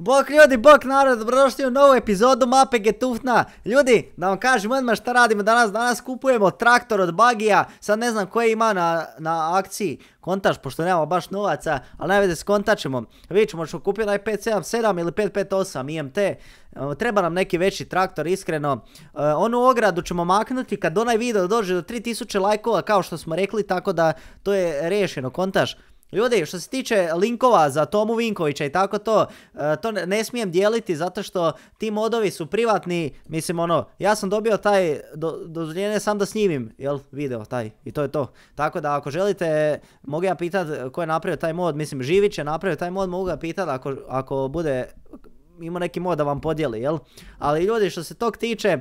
Bok ljudi, bok narod, dobrodošli u novu epizodu mape Getufna. Ljudi, da vam kažem odmah šta radimo danas, danas kupujemo traktor od Bagija, sad ne znam koji ima na, na akciji, kontaž, pošto nemamo baš novaca, ali najvede kontačemo. Vidjet ćemo što kupiti onaj 577 ili 558 IMT, E, treba nam neki veći traktor, iskreno. E, onu ogradu ćemo maknuti kad onaj video dođe do 3000 lajkova, kao što smo rekli, tako da to je riješeno, kontaž. Ljudi, što se tiče linkova za Tomu Vinkovića i tako to, e, to ne, smijem dijeliti zato što ti modovi su privatni, mislim ono, ja sam dobio taj do, dozvoljenje sam da snimim, jel, video taj i to je to. Tako da ako želite, mogu ja pitat ko je napravio taj mod, mislim Živić je napravio taj mod, mogu ga pitat ako, ako bude ima neki mod da vam podijeli, jel? Ali ljudi, što se tog tiče,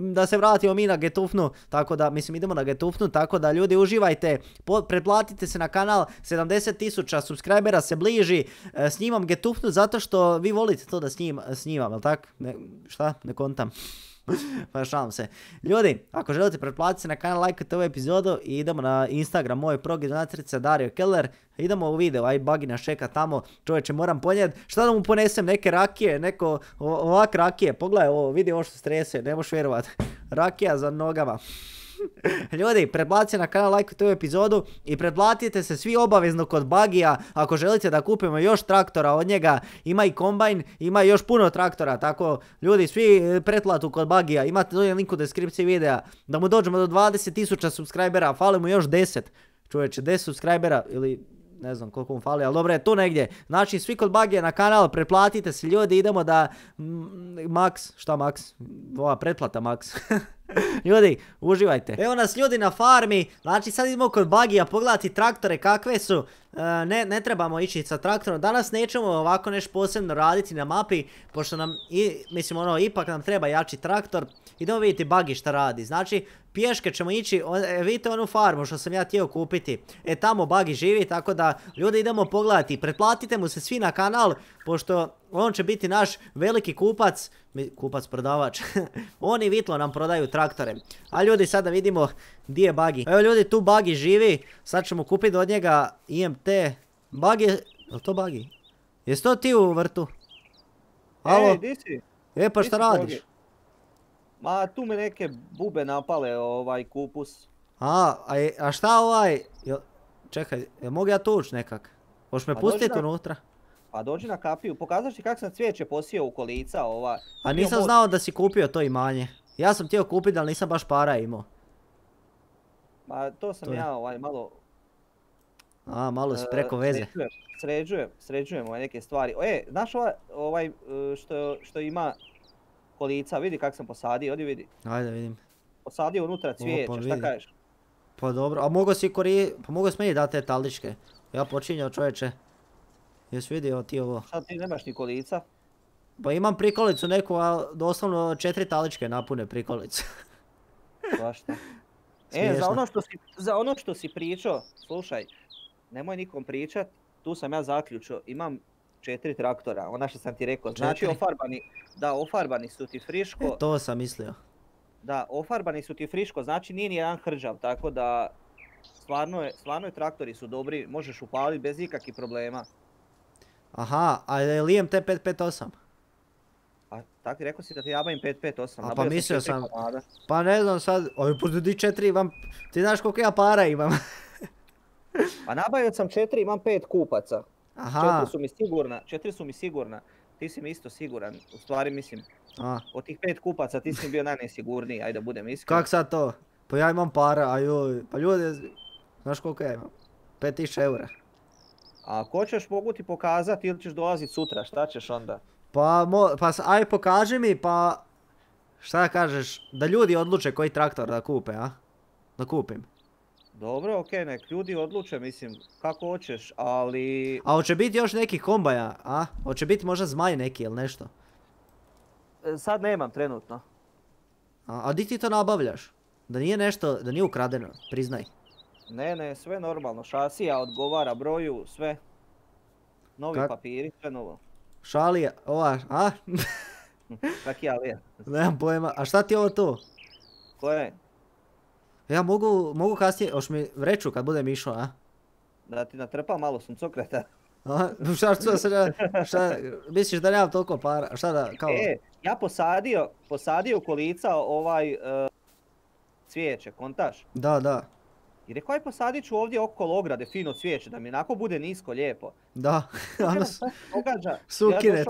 da se vratimo mi na Getufnu, tako da, mislim, idemo na Getufnu, tako da ljudi uživajte, po, pretplatite se na kanal, 70.000 subscribera se bliži, e, snimam Getufnu zato što vi volite to da snim, snimam, jel tak? Šta? Ne kontam. Pa šalim se. Ljudi, ako želite pretplatiti se na kanal, lajkajte ovu epizodu i idemo na Instagram, moj prog donatrica Dario Keller. Idemo u video, aj Bagi nas čeka tamo, čovječe moram ponijeti, šta da mu ponesem, neke rakije, neko ovak rakije, pogledaj ovo, vidi ovo što strese, ne možeš vjerovat, rakija za nogama. Ljudi, pretplatite na kanal, lajkujte ovu epizodu i pretplatite se svi obavezno kod Bagija ako želite da kupimo još traktora od njega. Ima i kombajn, ima još puno traktora, tako ljudi svi e, pretplatu kod Bagija. Imate dolje link u deskripciji videa da mu dođemo do 20.000 subscribera, fali mu još 10. Čovječe, 10 subscribera ili ne znam koliko mu fali, ali dobro je tu negdje. Znači, svi kod Bagija na kanal, pretplatite se ljudi, idemo da... Max, šta Max? Ova pretplata Max. ljudi, uživajte. Evo nas ljudi na farmi, znači sad idemo kod Bagija pogledati traktore kakve su. E, ne, ne trebamo ići sa traktorom, danas nećemo ovako nešto posebno raditi na mapi, pošto nam, i, mislim ono, ipak nam treba jači traktor. Idemo vidjeti Bagi šta radi, znači pješke ćemo ići, e, vidite onu farmu što sam ja htio kupiti. E tamo Bagi živi, tako da ljudi idemo pogledati, pretplatite mu se svi na kanal, pošto on će biti naš veliki kupac, kupac prodavač, on i Vitlo nam prodaju traktore. A ljudi sada vidimo gdje je Bagi. Evo ljudi tu Bagi živi, sad ćemo kupiti od njega IMT. Bagi, je li to Bagi? Jesi to ti u vrtu? Alo? Ej, di si? E pa šta radiš? Ma tu me neke bube napale ovaj kupus. A, a, šta ovaj, čekaj, mogu ja tu ući nekak? Hoš me pa pustiti unutra? Pa dođi na kapiju, pokazaš ti kak sam cvijeće posio u kolica ova. A nisam znao da si kupio to imanje. Ja sam htio kupiti, ali nisam baš para imao. Ma to sam ja ovaj malo... A, malo si preko veze. Sređujem, sređujem, ovaj neke stvari. E, znaš ovaj, ovaj što, što ima kolica, vidi kak sam posadio, odi vidi. Ajde vidim. Posadio unutra cvijeće, pa šta kažeš? Pa dobro, a mogu si kori... pa mogu smeni dati te taličke. Ja počinjao čovječe. Jesi vidio ti ovo? Šta ti nemaš ni kolica? Pa imam prikolicu neku, a doslovno četiri taličke napune prikolicu. Svašta. E, za ono, što si, za ono što si pričao, slušaj, nemoj nikom pričat, tu sam ja zaključio, imam četiri traktora, ona što sam ti rekao, znači ofarbani, da ofarbani su ti friško. E, to sam mislio. Da, ofarbani su ti friško, znači nije ni jedan hrđav, tako da stvarno je, stvarno je traktori su dobri, možeš upaliti bez ikakvih problema. Aha, a je li MT558? Pa tako rekao si da ti ja bavim 558, a pa mislio sam, pa ne znam sad, ovi pošto ti četiri imam, ti znaš koliko ja para imam. pa nabavio sam četiri, imam pet kupaca. Aha. Četiri su mi sigurna, četiri su mi sigurna. Ti si mi isto siguran, u stvari mislim, a. od tih pet kupaca ti si mi bio najnesigurniji, ajde da budem iskren. Kak sad to? Pa ja imam para, a joj, pa ljudi, znaš koliko ja imam? 5000 eura. A ako hoćeš mogu ti pokazati ili ćeš dolazit sutra, šta ćeš onda? Pa, mo, pa aj pokaži mi pa šta kažeš, da ljudi odluče koji traktor da kupe, a? Da kupim. Dobro, okej, nek ljudi odluče, mislim, kako hoćeš, ali... A hoće biti još neki kombaja, a? Hoće biti možda zmaj neki ili nešto? E, sad nemam trenutno. A, a di ti to nabavljaš? Da nije nešto, da nije ukradeno, priznaj. Ne, ne, sve normalno, šasija odgovara broju, sve. Novi papiri, sve novo. Šalija, ova, a? Kak je alija? Nemam pojma, a šta ti je ovo tu? Koje? Ja mogu, mogu kasnije, još mi vreću kad budem išao, a? Da ti natrpam malo suncokreta. Aha, šta ću se, šta, misliš da nemam toliko para, šta da, kao? E, ja posadio, posadio kolica ovaj uh, cvijeće, kontaš? Da, da. I rekao, aj posadit ću ovdje okolo ograde fino cvijeće, da mi onako bude nisko, lijepo. Da, ono događa. Sukinec.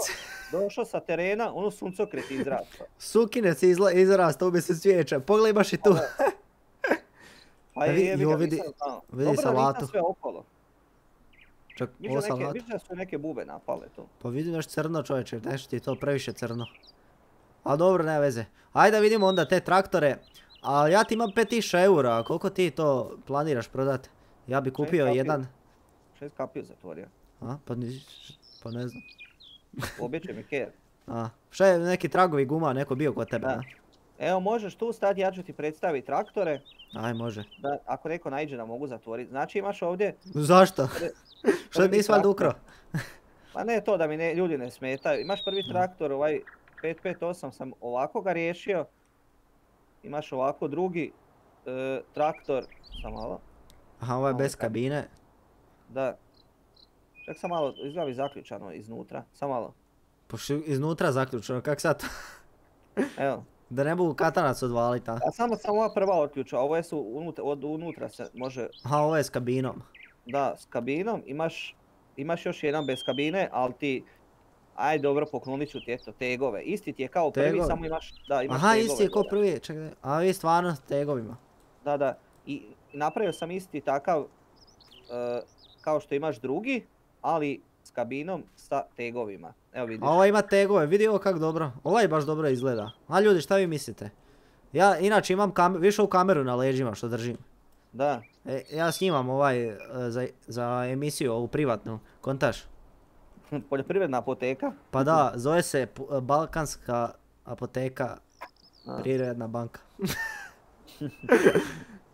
Ja došao, sa terena, ono suncokret izrastao. Sukinec izla, izrastao bi se cvijeće, pogledaj baš i tu. Pa je, je, vidi, vidi, vidi salatu. sve okolo. Čak, ovo salatu. Vidiš da su neke bube napale tu. Pa vidim još crno čovječe, nešto ti je to previše crno. A dobro, ne veze. Ajde da vidimo onda te traktore. A ja ti imam 5000 eura, koliko ti to planiraš prodati? Ja bi kupio jedan... Šest kapiju zatvorio. A, pa, pa ne znam. Obeće mi ker. A, šta je neki tragovi guma neko bio kod tebe, da. Evo možeš tu stati, ja ću ti predstaviti traktore. Aj, može. Da, ako neko najđe da mogu zatvoriti. Znači imaš ovdje... Zašto? Što nisi valjda ukrao? Pa ne to da mi ne, ljudi ne smetaju. Imaš prvi traktor, ovaj 558 sam ovako ga riješio. Imaš ovako drugi e, traktor, sam malo. Aha, ovo je bez kabine. Da. Čak sam malo, izgleda mi zaključano iznutra, sam malo. Pošto iznutra zaključano, kak sad? Evo. Da ne mogu katanac odvaliti, a? A samo sam ova prva otključa, ovo su unutra, od unutra se može... Aha, ovo je s kabinom. Da, s kabinom, imaš, imaš još jedan bez kabine, ali ti Aj dobro, poklonit ću ti eto tegove. Isti ti je kao prvi, samo imaš, da, imaš Aha, isti je kao prvi, čekaj, a vi stvarno s tegovima. Da, da. I napravio sam isti takav, e, kao što imaš drugi, ali s kabinom sa tegovima. Evo vidiš. A ovo ima tegove, vidi ovo kako dobro. Ovaj baš dobro izgleda. A ljudi, šta vi mislite? Ja inače imam više u kameru na leđima što držim. Da. E, ja snimam ovaj e, za, za emisiju ovu privatnu, kontaš. Poljoprivredna apoteka? Pa da, zove se Balkanska apoteka Prirodna banka.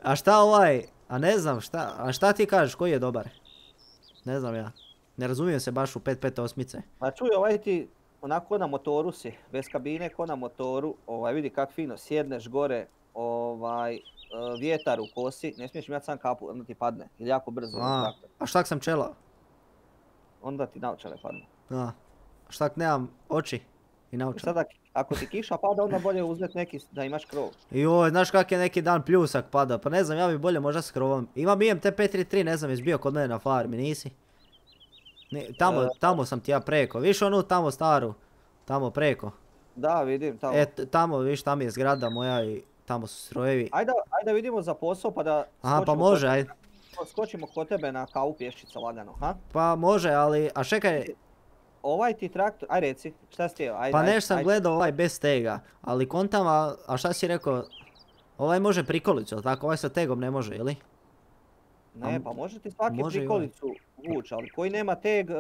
a šta ovaj, a ne znam šta, a šta ti kažeš, koji je dobar? Ne znam ja. Ne razumijem se baš u 558. Pa čuj, ovaj ti onako na motoru si, bez kabine ko na motoru, ovaj vidi kak fino sjedneš gore, ovaj, e, vjetar u kosi, ne smiješ imati sam kapu, onda ti padne, ili jako brzo. A, a šta sam čela? Onda ti naočale padnu. Da. Šta nemam oči i naočale? Sada ako ti kiša pada onda bolje uzeti neki da imaš krov. Joj, znaš kak je neki dan pljusak pada, pa ne znam, ja bi bolje možda s krovom. Imam IMT 533, ne znam, jesi bio kod mene na farmi, nisi? tamo, e, tamo sam ti ja preko, viš onu tamo staru, tamo preko. Da, vidim tamo. E, tamo, viš, tamo je zgrada moja i tamo su strojevi. Ajde, ajde vidimo za posao pa da... Aha, pa može, ajde skočimo kod tebe na kavu pješčica lagano, ha? Pa može, ali, a čekaj... Ovaj ti traktor, aj reci, šta si ajde, Pa nešto sam gledao ovaj bez tega, ali kontam, a, a šta si rekao, ovaj može prikolicu, tako? Ovaj sa tegom ne može, ili? Ne, pa može ti svaki prikolicu vući, ali koji nema teg, e,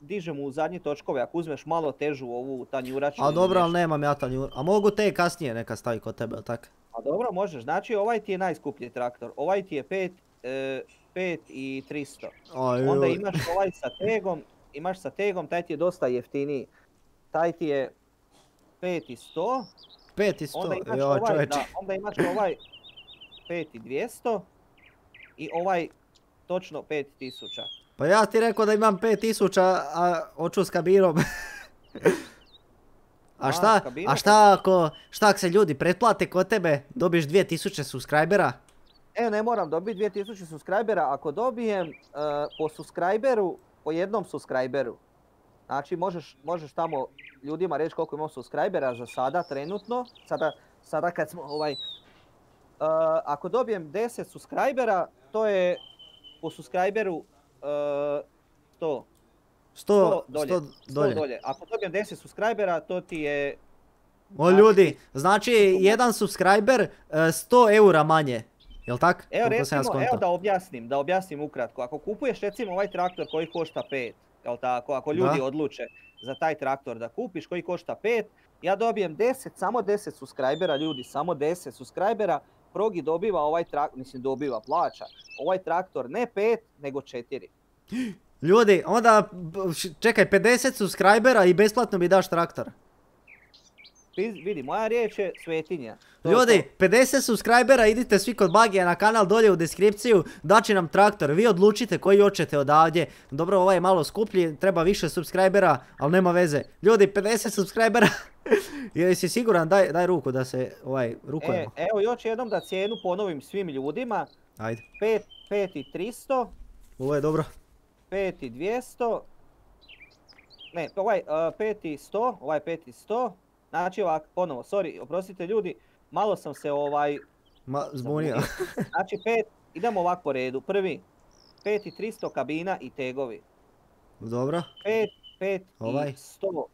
diže mu u zadnji točkove, ako uzmeš malo težu ovu tanjuraču. A dobro, ali nemam ja tanjur, a mogu te kasnije neka staviti kod tebe, tak? A dobro, možeš. Znači ovaj ti je najskuplji traktor. Ovaj ti je 5, e, i 300. Onda imaš ovaj sa tegom, imaš sa tegom, taj ti je dosta jeftiniji. Taj ti je 5 i 100. 5 i 100, onda imaš ovaj, da, onda imaš ovaj 5 i 200 i ovaj točno 5000. Pa ja ti rekao da imam 5000, a hoću s kabinom. A šta, a šta ako, šta ako se ljudi pretplate kod tebe, dobiješ 2000 subscribera? E, ne moram dobiti 2000 subscribera, ako dobijem uh, po subscriberu, po jednom subscriberu. Znači možeš, možeš tamo ljudima reći koliko imam subscribera za sada, trenutno. Sada, sada kad smo ovaj... Uh, ako dobijem 10 subscribera, to je po subscriberu uh, to, 100, dolje. 100 dolje. Ako dobijem 10 subscribera, to ti je... O ljudi, znači jedan subscriber 100 e, eura manje. Jel tak? Evo recimo, evo da objasnim, da objasnim ukratko. Ako kupuješ recimo ovaj traktor koji košta 5, jel tako? Ako ljudi odluče za taj traktor da kupiš koji košta 5, ja dobijem 10, samo 10 subscribera ljudi, samo 10 subscribera, Progi dobiva ovaj traktor, mislim dobiva, plaća, ovaj traktor ne 5, nego 4. Ljudi, onda čekaj 50 subscribera i besplatno mi daš traktor. Vidi, moja riječ je svetinja. Ljudi, 50 subscribera, idite svi kod Bagija na kanal dolje u deskripciju, daći nam traktor, vi odlučite koji hoćete odavdje. Dobro, ovaj je malo skuplji, treba više subscribera, ali nema veze. Ljudi, 50 subscribera, jesi siguran, daj, daj ruku da se ovaj, rukujemo. E, evo još jednom da cijenu ponovim svim ljudima. Ajde. 5, i 300. Ovo je dobro. 5 i 200. Ne, ovaj 5 i 100, ovaj 5 i 100. Znači ovak, ponovo, sorry, oprostite ljudi, malo sam se ovaj... Ma, zbunio. znači pet, idemo ovako po redu. Prvi, 5 i 300 kabina i tegovi. Dobro. 5, 5 ovaj. i 100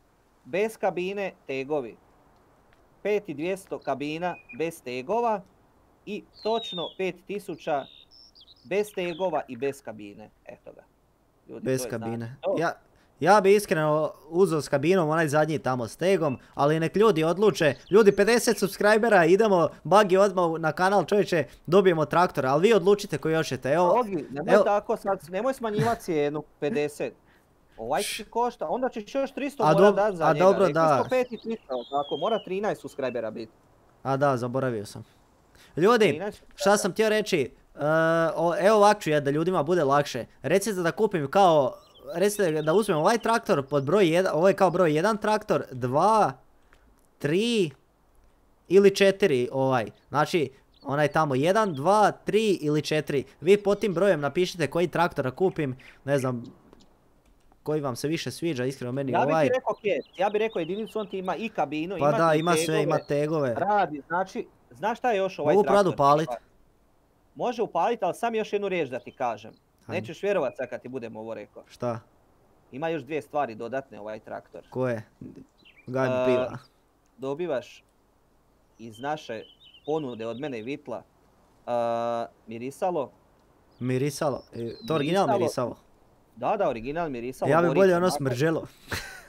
bez kabine, tegovi. 5 i 200 kabina bez tegova i točno 5000 bez tegova i bez kabine. Eto ga. Ljudi, bez kabine. Ja, ja bi iskreno uzeo s kabinom onaj zadnji tamo s tegom, ali nek ljudi odluče. Ljudi 50 subscribera, idemo bagi odmah na kanal čovječe, dobijemo traktora, ali vi odlučite koji hoćete. Evo, Ogi, nemoj tako sad, nemoj smanjivati cijenu 50. Ovaj ti košta, onda ćeš još 300 a mora dati za a njega. Dobro, da. 105 i 300, tako, mora 13 subscribera biti. A da, zaboravio sam. Ljudi, šta sam htio reći, uh, evo ovak ću ja da ljudima bude lakše. Recite da kupim kao recite da uzmemo ovaj traktor pod broj 1, ovo je kao broj 1 traktor, 2, 3 ili 4 ovaj. Znači, onaj tamo 1, 2, 3 ili 4. Vi pod tim brojem napišite koji traktora kupim, ne znam, koji vam se više sviđa, iskreno meni ja ovaj... Ja bih rekao kjet, ja bih rekao jedinicu, on ti ima i kabinu, pa ima da, ima sve, ima tegove. Radi, znači, znaš šta je još ovaj Mogu traktor? Mogu upalit? Može upaliti, ali sam još jednu riječ da ti kažem. Nećeš vjerovat sad kad ti budem ovo rekao. Šta? Ima još dvije stvari dodatne ovaj traktor. Koje? Gaj piva. Dobivaš iz naše ponude od mene Vitla uh, mirisalo. Mirisalo? E, to original mirisalo? Da, da, original mirisalo. Ja bi bolje ono smrželo.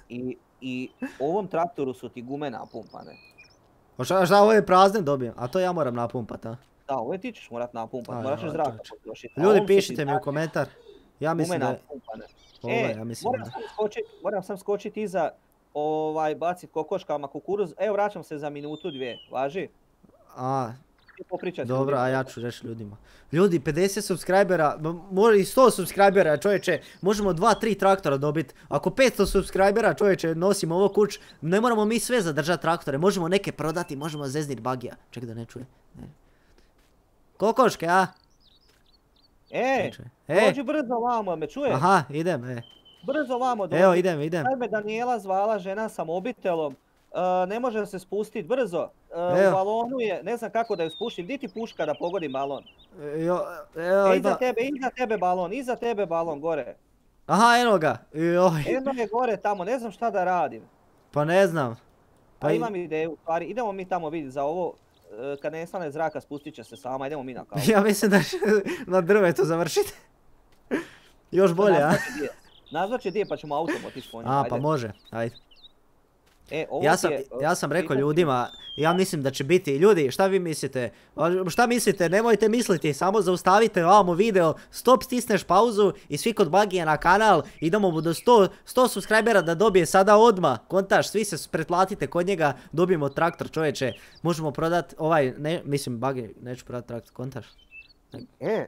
I, I ovom traktoru su ti gume napumpane. A šta, šta ovo je prazne dobijem? A to ja moram napumpat, a? Da, ovo ti ćeš morat napumpat, moraš ja, zraka potrošiti. Ljudi pišite mi u komentar. Ja mislim da je... E, ja mislim moram, da. sam skočit, moram sam skočiti iza, ovaj, bacit kokoškama kukuruz. Evo vraćam se za minutu dvije, važi? A, dobro, a ja ću reći ljudima. Ljudi, 50 subscribera, može i 100 subscribera čovječe, možemo 2-3 traktora dobiti. Ako 500 subscribera čovječe nosimo ovo kuć, ne moramo mi sve zadržati traktore, možemo neke prodati, možemo zeznit bagija. Čekaj da ne čuje. Ne. Kokoške, a? E, e, dođi brzo vamo, me čuješ? Aha, idem, e. Brzo vamo dođi. Evo, idem, idem. Sad me Daniela zvala žena sa mobitelom. Uh, ne može se spustiti brzo. Uh, u balonu je, ne znam kako da ju spuštim. Di ti puška da pogodi balon? Jo, evo, e, iza tebe, iza tebe balon, iza tebe balon, gore. Aha, eno ga. Eno je gore tamo, ne znam šta da radim. Pa ne znam. Pa imam ideju, stvari, idemo mi tamo vidjeti za ovo. E, kad nestane zraka spustit će se sama, idemo mi na kavu. ja mislim da će na drvetu završiti. Još bolje, a? Nazvat će gdje pa ćemo autom otići po A, pa može, ajde. E, ja, sam, ja sam rekao ljudima, ja mislim da će biti, ljudi šta vi mislite, šta mislite, nemojte misliti, samo zaustavite ovamo video, stop stisneš pauzu i svi kod Bagije na kanal, idemo do 100, 100 subscribera da dobije sada odma. Kontaž, svi se pretplatite kod njega, dobijemo traktor čovječe, možemo prodat ovaj, ne, mislim Bagije, neću prodat traktor, kontaž. E,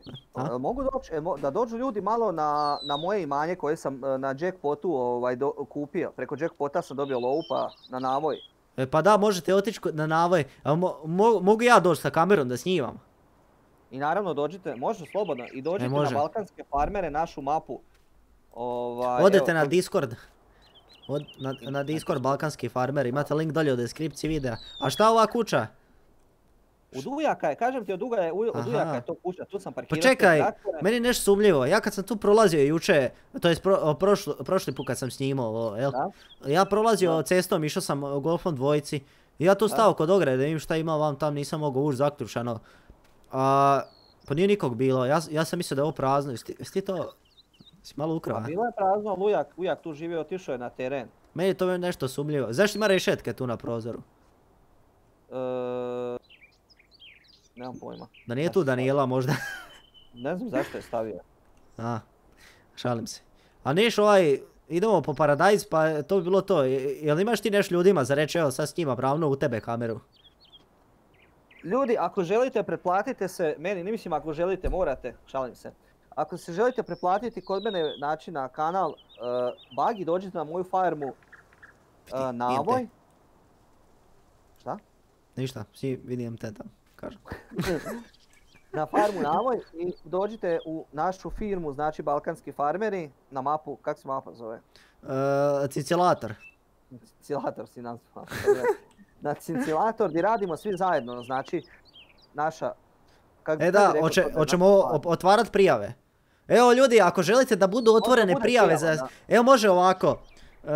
mogu doći, e, da dođu ljudi malo na, na moje imanje koje sam e, na jackpotu ovaj, do, kupio. Preko jackpota sam dobio lovu pa na navoj. E, pa da, možete otići na navoj. mogu ja doći sa kamerom da snimam? I naravno dođite, može slobodno, i dođite na balkanske farmere, našu mapu. Ovaj, Odete na Discord. na, na Discord balkanski farmer, imate link dolje u deskripciji videa. A šta ova kuća? Od ujaka je, kažem ti od, uga je, od ujaka je to kuća, tu sam parkirao. Pa čekaj, meni je nešto sumljivo, ja kad sam tu prolazio juče, to je prošli put kad sam snimao, jel? Ja prolazio cestom, išao sam golfom dvojici, i ja tu stao kod ograde, vidim šta ima vam tam, nisam mogao ući zakrušano. A, pa nije nikog bilo, ja, ja sam mislio da je ovo prazno, jesi ti to, si malo ukrao? bilo je prazno, ujak, ujak tu živio, otišao je na teren. Meni je to nešto sumljivo, zašto ima rešetke tu na prozoru? E, Nemam pojma. Da nije tu Daniela možda? ne znam zašto je stavio. A, šalim se. A neš ovaj, idemo po Paradajz, pa to bi bilo to. Jel imaš ti nešto ljudima za reći, evo sad s njima pravno u tebe kameru? Ljudi, ako želite, pretplatite se, meni, ne mislim ako želite, morate, šalim se. Ako se želite pretplatiti kod mene, znači na kanal uh, Bagi, dođite na moju farmu uh, Navoj. Šta? Ništa, svi vidim te tamo, kažem. na farmu Navoj i dođite u našu firmu, znači Balkanski farmeri, na mapu, kako se mapa zove? Uh, Cicilator. Cicilator si nazvao. na Cicilator gdje radimo svi zajedno, znači naša... e da, hoćemo otvarat prijave. Evo ljudi, ako želite da budu otvorene prijave za... Evo može ovako. Uh,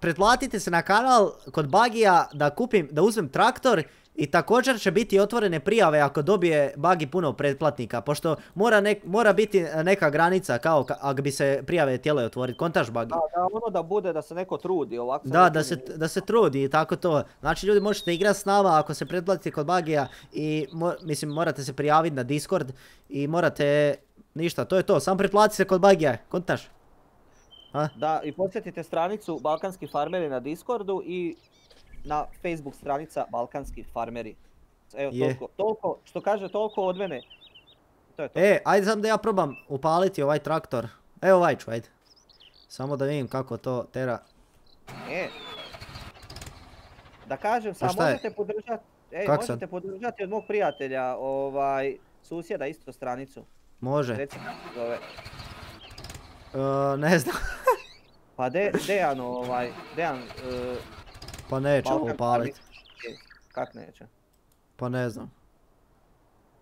pretplatite se na kanal kod Bagija da kupim, da uzmem traktor i također će biti otvorene prijave ako dobije Bagi puno pretplatnika, pošto mora, mora biti neka granica kao ako bi se prijave tijele otvoriti, kontaž Bagi. Da, da, ono da bude da se neko trudi ovako. Da, da se, da se trudi i tako to. Znači ljudi možete igrati s nama ako se pretplatite kod Bagija i mislim morate se prijaviti na Discord i morate Ništa, to je to, samo pretplatite se kod Bagija, kontaš. Da, i posjetite stranicu Balkanski farmeri na Discordu i na Facebook stranica Balkanski farmeri. Evo, toliko, toliko, što kaže toliko od mene. To je to. E, ajde sam da ja probam upaliti ovaj traktor. Evo ovaj ću, ajde. Samo da vidim kako to tera. E, da kažem, pa samo možete podržati, ej, možete podržati od mog prijatelja, ovaj, susjeda isto stranicu. Može. Reci kako zove. Uh, ne znam. pa de, Dejan ovaj, Dejan... Uh, pa neće ovo palit. Kak neće? Pa ne znam.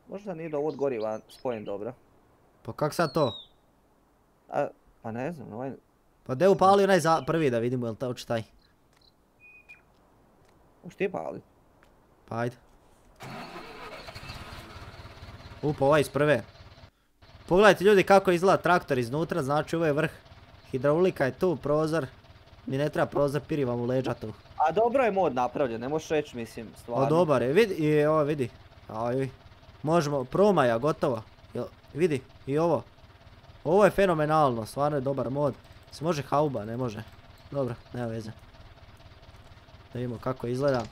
Možda nije od goriva spojen dobro. Pa kak sad to? A, pa ne znam, ovaj... Pa de upali onaj za prvi da vidimo jel to taj. Už ti pali? Pa ajde. Upa ovaj iz prve. Pogledajte ljudi kako izgleda traktor iznutra, znači ovo je vrh. Hidraulika je tu, prozor. Mi ne treba prozor, piri vam u leđa tu. A dobro je mod napravljen, ne možeš reći mislim stvarno. O dobar je, vidi, i ovo vidi. Aj, možemo, promaja, gotovo. Vidi, i ovo. Ovo je fenomenalno, stvarno je dobar mod. Se može hauba, ne može. Dobro, nema veze. Da vidimo kako izgleda.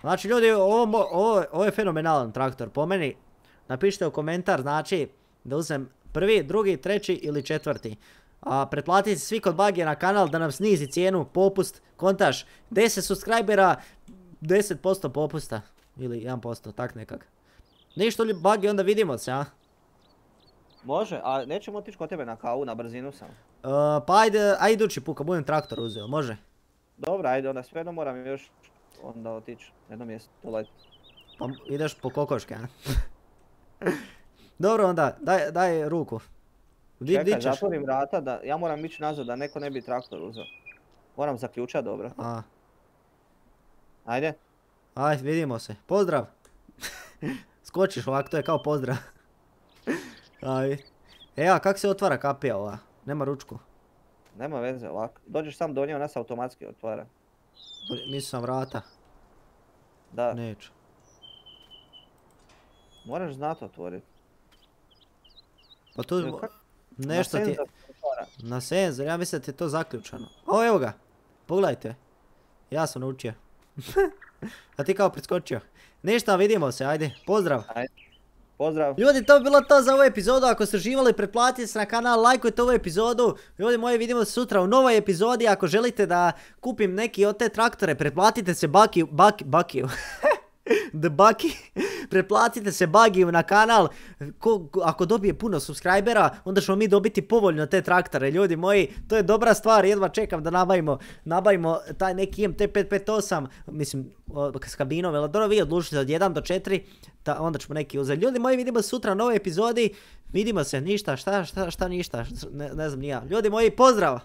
Znači ljudi, ovo, ovo je fenomenalan traktor po meni. Napišite u komentar, znači, da uzem prvi, drugi, treći ili četvrti. A pretplatite svi kod Bagija na kanal da nam snizi cijenu, popust, kontaž. 10 subscribera, 10% popusta. Ili 1%, tak nekak. Ništa li Bagi, onda vidimo se, a? Može, a nećemo otići kod tebe na kavu, na brzinu sam. Uh, pa ajde, ajde idući put kad budem traktor uzeo, može? Dobro, ajde, onda sve moram još onda otići jedno mjesto Pa ideš po kokoške, a? Dobro onda, daj, daj ruku. Di, Čekaj, zatvorim vrata, da, ja moram ići nazad da neko ne bi traktor uzeo. Moram zaključati dobro. A. Ajde. Ajde, vidimo se. Pozdrav. Skočiš ovako, to je kao pozdrav. Aj. E, a kak se otvara kapija ova? Nema ručku. Nema veze, ovako. Dođeš sam do nje, ona se automatski otvara. Mislim sam vrata. Da. Neću. Moraš znati otvoriti. Pa tu nešto ti... Na senzor, ja mislim da ti je to zaključano. O, evo ga. Pogledajte. Ja sam naučio. A ti kao preskočio. Ništa, vidimo se, ajde. Pozdrav. Ajde. Pozdrav. Ljudi, to bi bilo to za ovu epizodu. Ako ste živali, pretplatite se na kanal, lajkujte ovu epizodu. Ljudi moji, vidimo se sutra u novoj epizodi. Ako želite da kupim neki od te traktore, pretplatite se Baki, Baki, Bakiju. The Bucky, pretplatite se Bagiju na kanal, ako dobije puno subscribera, onda ćemo mi dobiti povoljno te traktore, ljudi moji, to je dobra stvar, jedva čekam da nabavimo, nabavimo taj neki MT558, mislim, s kabinom, dobro vi odlučite od 1 do 4, onda ćemo neki uzeti. Ljudi moji, vidimo sutra u novoj epizodi, vidimo se, ništa, šta, šta, šta, ništa, ne, ne znam, nija. Ljudi moji, pozdrav!